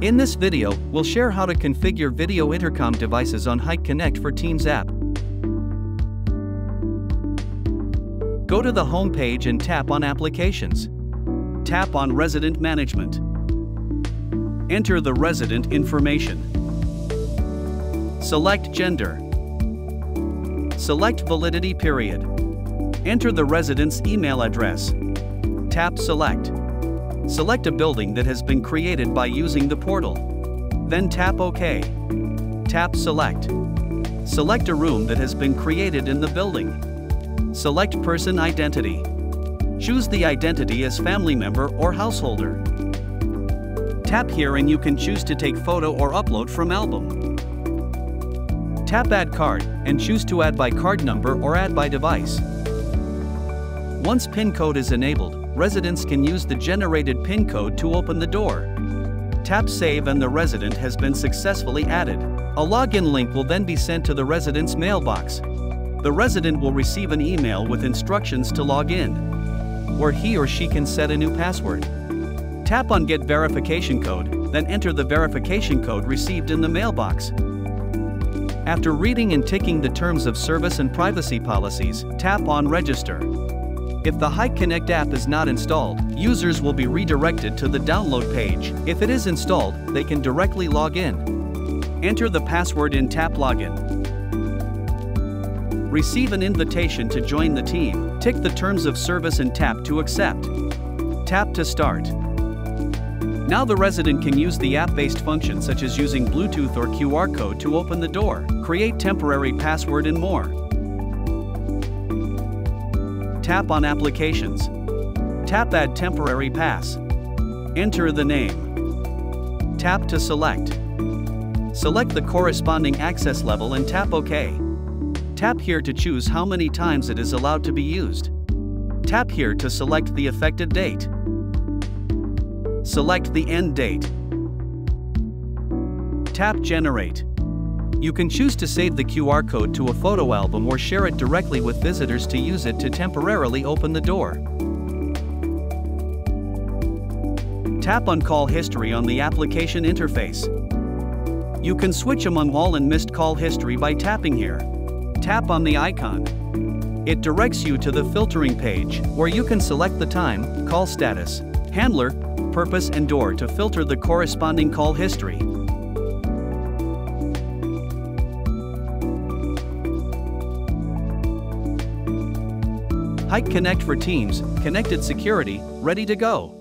In this video, we'll share how to configure video intercom devices on Hik-Connect for Teams app. Go to the home page and tap on Applications. Tap on Resident Management. Enter the resident information. Select Gender. Select Validity Period. Enter the resident's email address. Tap Select. Select a building that has been created by using the portal. Then tap OK. Tap Select. Select a room that has been created in the building. Select Person Identity. Choose the identity as family member or householder. Tap here and you can choose to take photo or upload from album. Tap Add Card and choose to add by card number or add by device. Once PIN code is enabled, residents can use the generated PIN code to open the door. Tap Save and the resident has been successfully added. A login link will then be sent to the resident's mailbox. The resident will receive an email with instructions to log in, where he or she can set a new password. Tap on Get Verification Code, then enter the verification code received in the mailbox. After reading and ticking the terms of service and privacy policies, tap on Register. If the Hik-Connect app is not installed, users will be redirected to the download page. If it is installed, they can directly log in. Enter the password in Tap Login. Receive an invitation to join the team. Tick the terms of service and tap to accept. Tap to start. Now the resident can use the app-based functions such as using Bluetooth or QR code to open the door, create temporary password and more. Tap on Applications. Tap Add Temporary Pass. Enter the name. Tap to select. Select the corresponding access level and tap OK. Tap here to choose how many times it is allowed to be used. Tap here to select the affected date. Select the end date. Tap Generate. You can choose to save the QR code to a photo album or share it directly with visitors to use it to temporarily open the door. Tap on call history on the application interface. You can switch among all and missed call history by tapping here. Tap on the icon. It directs you to the filtering page, where you can select the time, call status, handler, purpose and door to filter the corresponding call history. Hik-Connect for Teams, connected security, ready to go.